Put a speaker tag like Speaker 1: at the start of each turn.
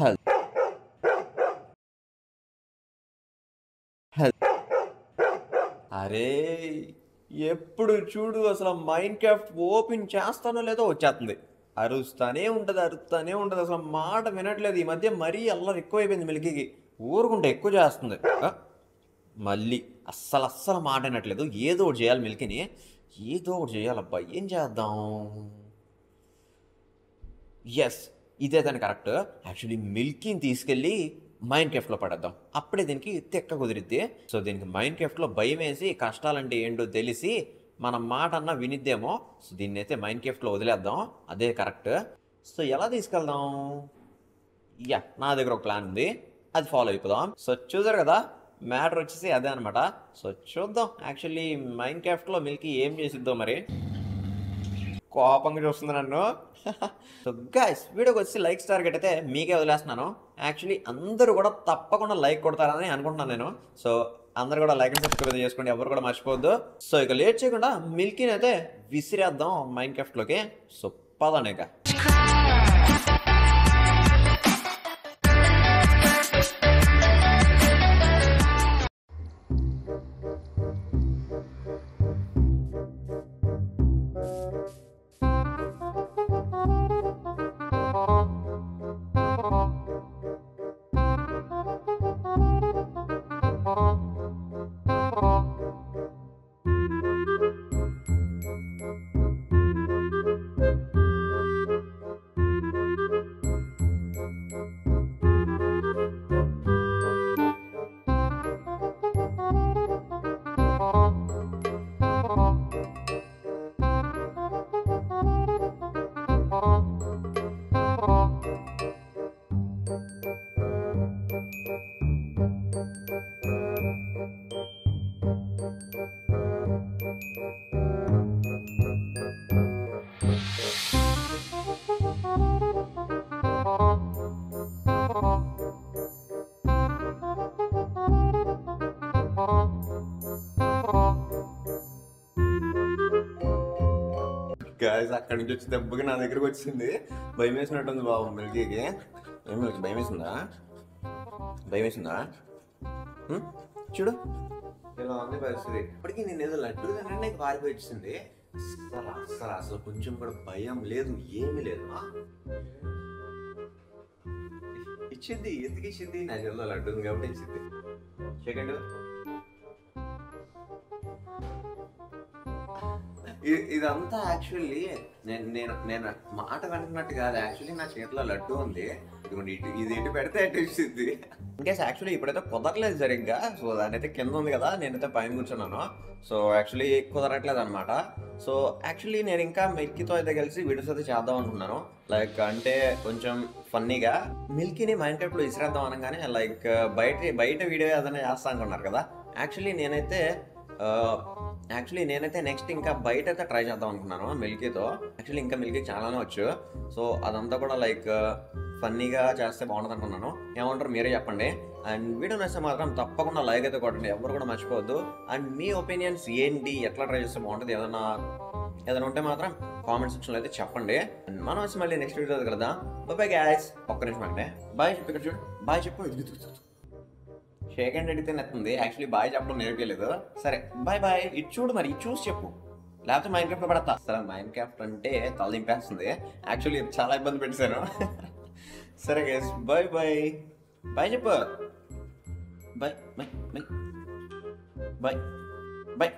Speaker 1: Health health అరే ఎప్పుడు చూడు అసలు మైండ్ క్రాఫ్ట్ ఓపెన్ చేస్తానో లేదో వచ్చేస్తుంది అరుస్తానే ఉంటుంది అరుస్తానే ఉంటుంది. అసలు మాట వినట్లేదు. ఈ మధ్య మరీ అల్లరి ఎక్కువైపోయింది మిల్కీకి. ఊరుకుంటే ఎక్కువ చేస్తుంది. మళ్ళీ అస్సలు అస్సలు మాట వినట్లేదు. ఏదో ఒకటి చేయాలి మిల్కీని. ఏదో ఒకటి చేయాలబ్బా ఏం చేద్దాం? ఎస్ ఇదే దాని కరెక్ట్ యాక్చువల్లీ మిల్కీని తీసుకెళ్ళి మైండ్ క్రాఫ్ట్లో పడేద్దాం. అప్పుడే దీనికి తెక్క కుదిరిద్ది. సో దీనికి మైండ్ క్రాఫ్ట్లో భయం వేసి కష్టాలంటే ఏంటో తెలిసి మన మాట అన్న వినిద్దేమో. సో దీన్ని అయితే మైండ్ క్రాఫ్ట్లో వదిలేద్దాం. అదే కరెక్ట్ సో ఎలా తీసుకెళ్దాం? యా నా దగ్గర ఒక ప్లాన్ ఉంది. అది ఫాలో అయిపోదాం. సో చూసారు కదా మ్యాటర్ వచ్చేసి అదే అనమాట సో చూద్దాం. యాక్చువల్లీ మైండ్ క్యాఫ్ట్లో మిల్కీ ఏం చేసిద్దో మరి. కోపంగా చూస్తుంది నన్ను. సో గైస్ వీడియోకి వచ్చి లైక్స్ టార్గెట్ అయితే మీకే వదిలేస్తున్నాను. యాక్చువల్లీ అందరూ కూడా తప్పకుండా లైక్ కొడతారని అనుకుంటున్నాను నేను. సో అందరు కూడా లైక్ అండ్ సబ్స్క్రైబ్ చేసుకోండి ఎవరు కూడా మర్చిపోవద్దు. సో ఇక లేట్ చేయకుండా మిల్కీని అయితే విసిరేద్దాం మైండ్ క్రాఫ్ట్లోకి సో పదండి ఇక. గాయస్ అక్కడి నుంచి వచ్చి దెబ్బకి నా దగ్గరకు వచ్చింది. భయం వేసినట్టుంది బాబు మిల్కీకి. ఏం మిల్కీ భయం వేసిందా భయం వేసిందా చూడు. ఇలా ఉంది పరిస్థితి. ఇప్పటికీ నేను ఏదో లడ్డు తినండి నాకు పారిపోయి అసలు అసలు అసలు కొంచెం కూడా భయం లేదు ఏమీ లేదు ఇచ్చింది ఎందుకు ఇచ్చింది? నా చేతిలో లడ్డు ఉంది కాబట్టి ఇచ్చింది. సెకండ్ ఇదంతా యాక్చువల్లీ నేను నేను నేను మాట వింటున్నట్టు కాదు. యాక్చువల్లీ నా చేతిలో లడ్డు ఉంది. ఇటు ఇది ఇటు పెడితే అటు ఇంకా ఇంకేస్ యాక్చువల్లీ ఇప్పుడైతే కుదరలేదు సరిగ్గా. సో దాని అయితే కింద ఉంది కదా నేనైతే పైన కూర్చున్నాను. సో యాక్చువల్లీ కుదరట్లేదు అనమాట సో యాక్చువల్లీ నేను ఇంకా మిల్కీతో అయితే కలిసి వీడియోస్ అయితే చేద్దాం అనుకున్నాను. లైక్ అంటే కొంచెం ఫన్నీగా. మిల్కీని మైండ్ క్రాఫ్ట్లో విసిరేద్దాం అనగానే లైక్ బయట బయట వీడియో ఏదైనా చేస్తా అనుకున్నారు కదా. యాక్చువల్లీ నేనైతే యాక్చువల్లీ నేనైతే నెక్స్ట్ ఇంకా బయట అయితే ట్రై చేద్దాం అనుకున్నాను మిల్కీతో యాక్చువల్లీ ఇంకా మిల్కీ చాలానే వచ్చు. సో అదంతా కూడా లైక్ ఫన్నీగా చేస్తే బాగుంటుంది అనుకున్నాను. ఏమంటారు మీరే చెప్పండి. అండ్ వీడియో నచ్చితే మాత్రం తప్పకుండా లైక్ అయితే కొట్టండి. ఎవరు కూడా మర్చిపోవద్దు. అండ్ మీ ఒపీనియన్స్ ఏంటి? ఎట్లా ట్రై చేస్తే బాగుంటుంది? ఏదైనా ఏదైనా ఉంటే మాత్రం కామెంట్ సెక్షన్లో అయితే చెప్పండి. And మనం వచ్చి మళ్ళీ నెక్స్ట్ వీడియో కదా బాయ్ గ్యాస్ ఒక్క నిమిషం అంటే బాయ్ చెప్పి ఇక్కడ చూడు బాయ్ చెప్పు షేక్ హ్యాండ్ అడిగితే నెత్తుంది యాక్చువల్లీ బాయ్ చెప్పడం నేర్పించలేదు సరే బాయ్ బాయ్. ఇటు చూడు మరి ఇటు చూసి చెప్పు. లేకపోతే మైండ్ క్రాఫ్ట్ పడతా సరే మైండ్ క్రాఫ్ట్ అంటే తల దింపేస్తుంది. యాక్చువల్లీ చాలా ఇబ్బంది పెట్టాను సరే గేస్ బాయ్ బాయ్. బాయ్ చెప్పు. Bye bye bye. Bye bye.